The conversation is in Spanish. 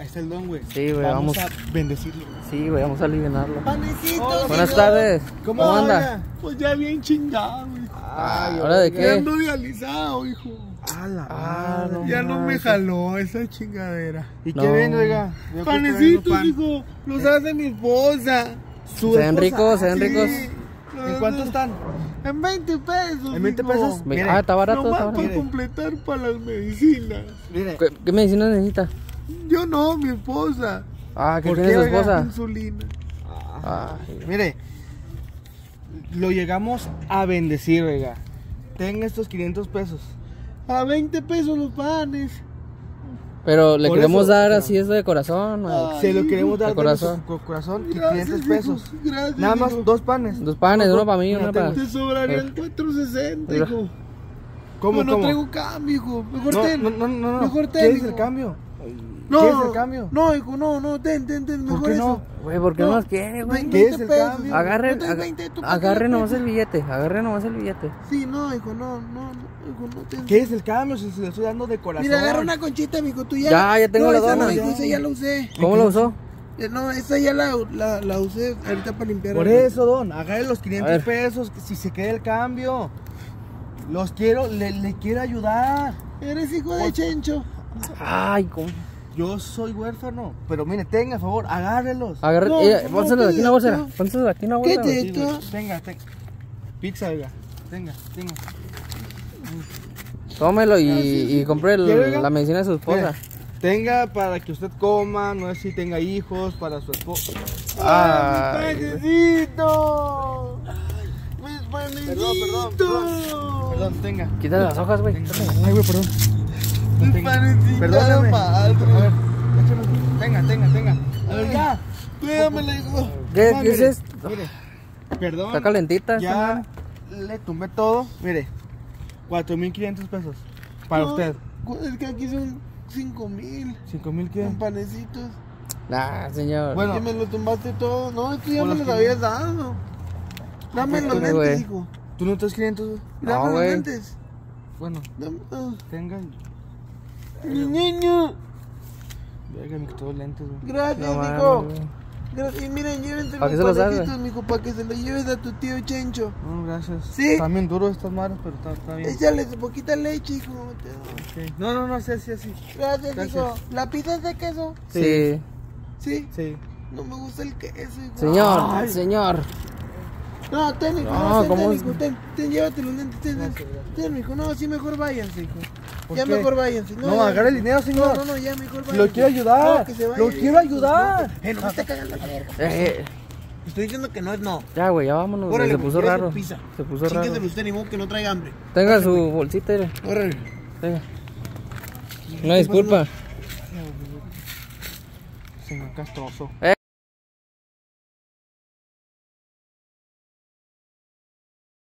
Ahí está el don, güey. Sí, güey, Vamos, vamos. a bendecirlo. Sí, güey, vamos a aliviarlo. Panecito. Buenas tardes. ¿Cómo, ¿Cómo anda? Pues ya bien chingado, güey. Ah, ¿Ahora de Ya qué? ando dializado, hijo. Ah, no ya no me jaló esa chingadera. ¿Y No. qué ven, oiga? Panecitos, hijo. Los hace mi esposa. Su Se ven ricos, se ven Sí. ricos. ¿En cuánto están? En 20 pesos. ¿En 20 mijo. pesos? Ve- Mire, ah, está barato, Nomás está para barato. completar para las medicinas. Mire, ¿Qué, qué medicina necesita? Yo no, mi esposa. Ah, ¿qué ¿Por tiene qué, su esposa? Insulina. Ay, mire, lo llegamos a bendecir, oiga. Ten estos 500 pesos. A 20 pesos los panes. pero le Por queremos eso, dar sea, así eso de corazón. Ay, Se lo hijo, queremos dar de de corazón. co- corazón Gracias, 500 hijo, pesos. Gracias. Nada más hijo. dos panes. Dos panes, uno para mí uno para. Te sobrarían 460, Mira. hijo. ¿Cómo, no cómo? traigo cambio, hijo. Mejor No, ten. no, no, no, no. Mejor ten, ¿Qué es hijo. el cambio? No, ¿Qué es el cambio? No, hijo, no, no, ten, ten, ten. ¿Por Mejor qué eso. no? Güey, ¿por qué no nos quiere, güey? ¿Qué es el pesos, cambio? hijo. Agarren, No traes aga- 20, ¿tú para qué agarren le nomás el billete, agarren nomás el billete. Sí, no, hijo, no, no, no, hijo, no ten. ¿Qué es el cambio? Si se lo estoy dando de corazón. Mira, agarra una conchita, mijo, tú ya. Ya, ya tengo no, la dona. No, hijo, esa ya la usé. ¿Cómo lo usó? Eh, No, esa ya la, la, la usé ahorita para limpiar. Por eso, don, agarre los A 500 ver. pesos, si se queda el cambio. Los quiero, le, le quiero ayudar. Eres hijo de Chencho. Ay, ¿cómo? Yo soy huérfano, pero mire, tenga, a favor, agárrelos. Agarre, No, eh, no, pónselo aquí ¿qué bolsa. es esto? Pónselo aquí en la ¿Qué bolsa. te-? Tenga, tenga. Pizza, oiga. Tenga, tenga. Tómelo y, y compre la medicina de su esposa. Tenga para que usted coma, no sé si tenga hijos, para su esposa. ¡Ay! ¡Mis panecitos! Perdón, perdón, Perdón, tenga. Quítale las hojas, güey. Ay, güey, perdón. ¡Mis Tenga. panecitos! Perdóname. madre! A ver, échame. Tenga, tenga, tenga. A ver, ya. Cuídamela, hijo. ¿Qué, No, qué es mire, esto? Mire, perdón. Está calentita. Ya le tumbé todo. Mire, 4.500 pesos. Para No, usted. Es que aquí son 5 mil. ¿5.000 qué? Con panecitos. Nah, señor. Bueno. Que me lo tumbaste todo. No, esto ya me los los habías dado. Dame los Pues, lentes, güey. hijo. ¿Tú no traes 500? güey? Dame No, los lentes. Bueno, Dame, ah. tenga. Mi niño. Verga, quitó los lentes, güey. Gracias, No hijo. güey. Gracias. Y miren, llévense ¿Para qué los se los das, panecitos, mijo, para que se los lleves a tu tío Chencho. No, gracias. Sí. Están bien duros estas manos, pero está, está bien. Échale su poquita leche, hijo. No, no, no, sí, sí, sí. Gracias, Gracias. hijo. ¿La pizza es de queso? Sí. Sí. Sí. No me gusta el queso, hijo. Señor, Ay. señor. No, ten, hijo. No, No, ten, ¿cómo ten, hijo. Ten. Ten, hijo. No, sí, mejor váyanse, hijo. ¿Por Ya qué? mejor váyanse. No, ya. agarre el dinero, No, señor. no, no, ya mejor váyanse. Lo quiero ayudar. No, se. Lo quiero ayudar. Eh, no me esté cagando la verga. Eh, eh, Estoy diciendo que no es no. ya, güey, ya vámonos. Órale, Se pues, puso raro. pizza. Se puso raro. Chíqueselo usted, ni modo que no traiga hambre. Tenga su bolsita, mire. Órale. Tenga. Una disculpa. Señor castroso.